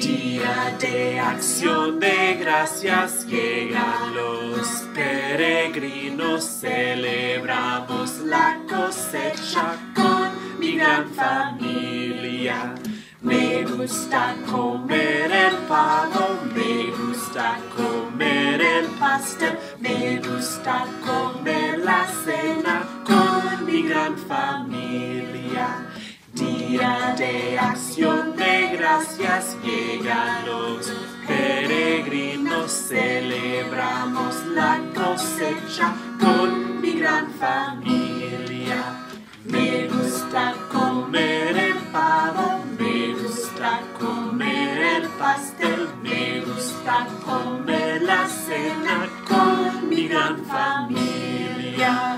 Día de acción de gracias llegan los peregrinos, celebramos la cosecha con mi gran familia. Me gusta comer el pavo, me gusta comer el pastel, me gusta comer la cena con mi gran familia. Día de acción gracias llega los peregrinos, celebramos la cosecha con mi gran familia. Me gusta comer el pavo, me gusta comer el pastel, me gusta comer la cena con mi gran familia.